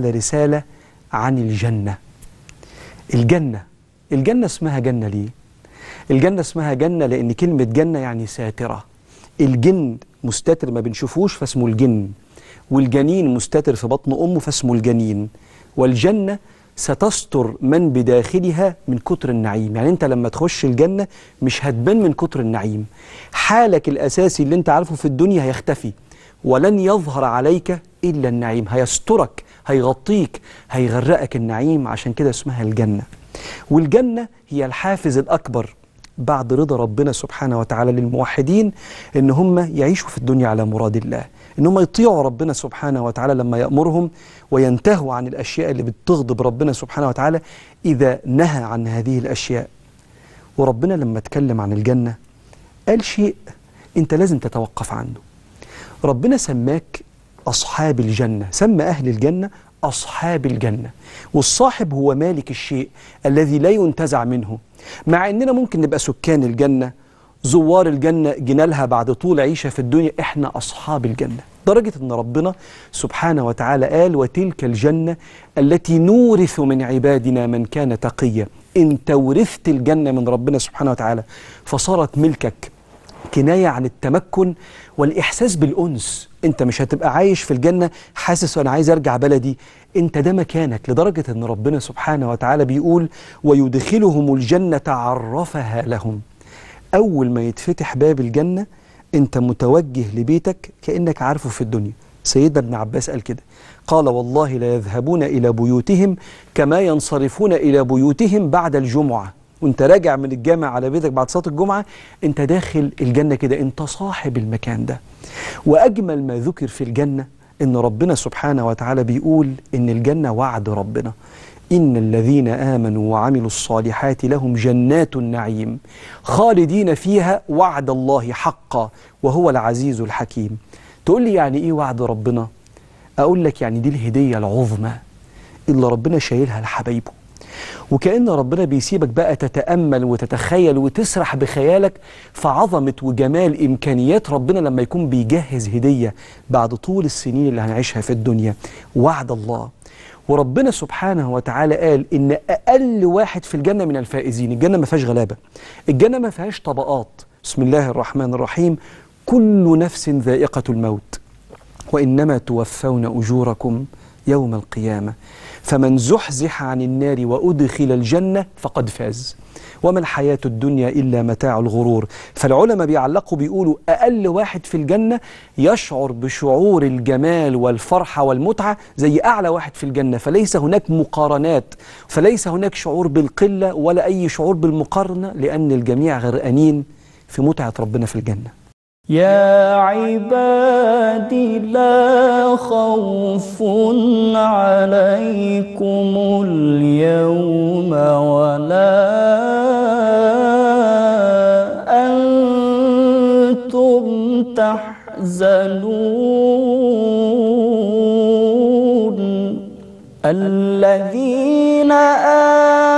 رسالة عن الجنة. الجنة الجنة اسمها جنة ليه؟ الجنة اسمها جنة لأن كلمة جنة يعني ساترة. الجن مستتر ما بنشوفوش فاسمه الجن. والجنين مستتر في بطن أمه فاسمه الجنين. والجنة ستستر من بداخلها من كتر النعيم. يعني أنت لما تخش الجنة مش هتبان من كتر النعيم. حالك الأساسي اللي أنت عارفه في الدنيا هيختفي. ولن يظهر عليك إلا النعيم. هيسترك هيغطيك هيغرقك النعيم عشان كده اسمها الجنة. والجنة هي الحافز الأكبر بعد رضا ربنا سبحانه وتعالى للموحدين إن هم يعيشوا في الدنيا على مراد الله. إن هم يطيعوا ربنا سبحانه وتعالى لما يأمرهم وينتهوا عن الأشياء اللي بتغضب ربنا سبحانه وتعالى إذا نهى عن هذه الأشياء. وربنا لما اتكلم عن الجنة قال شيء أنت لازم تتوقف عنه. ربنا سماك أصحاب الجنة سمى أهل الجنة أصحاب الجنة. والصاحب هو مالك الشيء الذي لا ينتزع منه. مع أننا ممكن نبقى سكان الجنة زوار الجنة جنالها بعد طول عيشة في الدنيا إحنا أصحاب الجنة. درجة أن ربنا سبحانه وتعالى قال وتلك الجنة التي نورث من عبادنا من كان تقيا. انت ورثت الجنة من ربنا سبحانه وتعالى فصارت ملكك. كناية عن التمكن والإحساس بالأنس. أنت مش هتبقى عايش في الجنة حاسس أنا عايز أرجع بلدي. أنت ده مكانك لدرجة أن ربنا سبحانه وتعالى بيقول ويدخلهم الجنة عرفها لهم. أول ما يتفتح باب الجنة أنت متوجه لبيتك كأنك عارفه في الدنيا. سيدنا ابن عباس قال كده قال والله لا يذهبون إلى بيوتهم كما ينصرفون إلى بيوتهم بعد الجمعة. وانت راجع من الجامع على بيتك بعد صلاة الجمعة انت داخل الجنة كده انت صاحب المكان ده. وأجمل ما ذكر في الجنة إن ربنا سبحانه وتعالى بيقول إن الجنة وعد ربنا. إن الذين آمنوا وعملوا الصالحات لهم جنات النعيم خالدين فيها وعد الله حقا وهو العزيز الحكيم. تقول لي يعني إيه وعد ربنا؟ أقول لك يعني دي الهدية العظمى اللي ربنا شايلها لحبايبه. وكأن ربنا بيسيبك بقى تتأمل وتتخيل وتسرح بخيالك في عظمة وجمال إمكانيات ربنا لما يكون بيجهز هدية بعد طول السنين اللي هنعيشها في الدنيا. وعد الله. وربنا سبحانه وتعالى قال إن أقل واحد في الجنة من الفائزين. الجنة ما فيهاش غلابة. الجنة ما فيهاش طبقات. بسم الله الرحمن الرحيم. كل نفس ذائقة الموت. وإنما توفون أجوركم يوم القيامة. فمن زحزح عن النار وأدخل الجنة فقد فاز. وما الحياة الدنيا إلا متاع الغرور. فالعلماء بيعلقوا بيقولوا أقل واحد في الجنة يشعر بشعور الجمال والفرحة والمتعة زي أعلى واحد في الجنة. فليس هناك مقارنات فليس هناك شعور بالقلة ولا أي شعور بالمقارنة لأن الجميع غرقانين في متعة ربنا في الجنة. يا عبادي لا خوف عليكم اليوم ولا أنتم تحزنون. الذين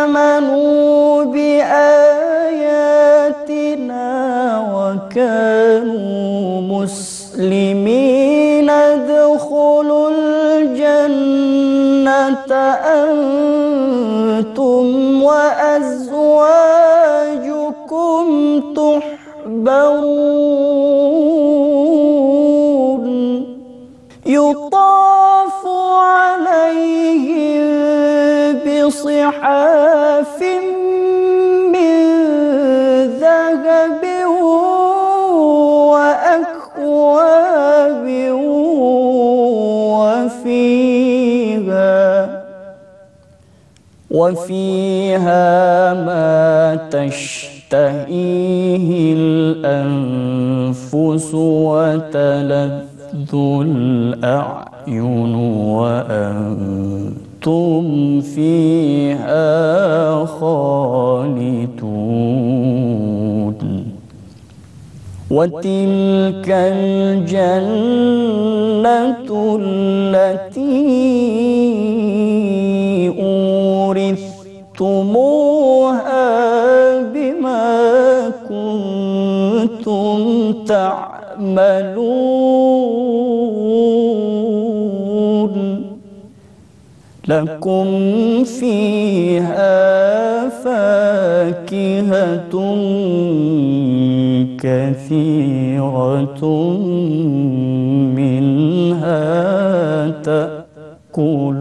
آمنوا بآياتنا وكانوا مسلمين ادخلوا الجنة أنتم وأزواجكم تحبرون. يطاف وفيها ما تشتهيه الأنفس وتلذ الأعين وأنتم فيها خالدون. وتلك الجنة التي أورثتموها بما كنتم تعملون لكم فيها فاكهة كثيرة منها تأكلون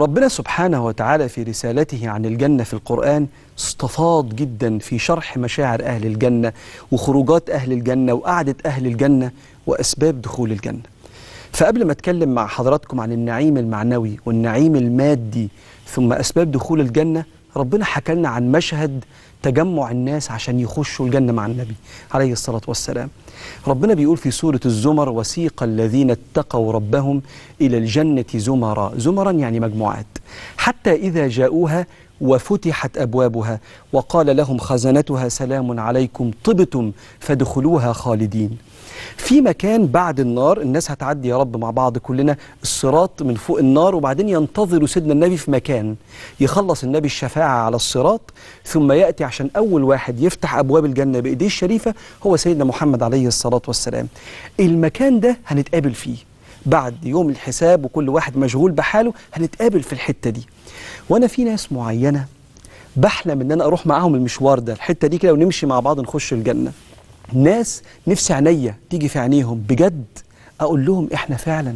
ربنا سبحانه وتعالى في رسالته عن الجنة في القرآن استفاض جدا في شرح مشاعر أهل الجنة وخروجات أهل الجنة وقعدة أهل الجنة وأسباب دخول الجنة. فقبل ما أتكلم مع حضراتكم عن النعيم المعنوي والنعيم المادي ثم أسباب دخول الجنة ربنا حكى لنا عن مشهد تجمع الناس عشان يخشوا الجنة مع النبي عليه الصلاة والسلام. ربنا بيقول في سورة الزمر وسيق الذين اتقوا ربهم إلى الجنة زمرا. زمرا يعني مجموعات. حتى إذا جاءوها وفتحت أبوابها وقال لهم خزنتها سلام عليكم طبتم فادخلوها خالدين. في مكان بعد النار الناس هتعدي يا رب مع بعض كلنا الصراط من فوق النار وبعدين ينتظروا سيدنا النبي في مكان. يخلص النبي الشفاعة على الصراط ثم يأتي عشان أول واحد يفتح أبواب الجنة بإيديه الشريفة هو سيدنا محمد عليه الصلاة والسلام. المكان ده هنتقابل فيه. بعد يوم الحساب وكل واحد مشغول بحاله هنتقابل في الحتة دي. وأنا في ناس معينة بحلم إن أنا أروح معاهم المشوار ده الحتة دي كده ونمشي مع بعض نخش الجنة. ناس نفسي عينيا تيجي في عينيهم بجد أقول لهم إحنا فعلا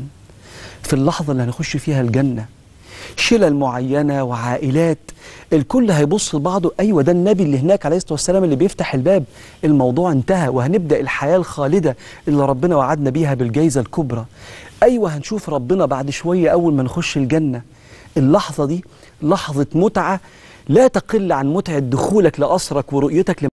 في اللحظة اللي هنخش فيها الجنة شلل معينة وعائلات الكل هيبص لبعضه أيوه ده النبي اللي هناك عليه الصلاة والسلام اللي بيفتح الباب الموضوع انتهى وهنبدأ الحياة الخالدة اللي ربنا وعدنا بيها بالجائزه الكبرى. أيوه هنشوف ربنا بعد شوية أول ما نخش الجنة. اللحظة دي لحظة متعة لا تقل عن متعة دخولك لأسرك ورؤيتك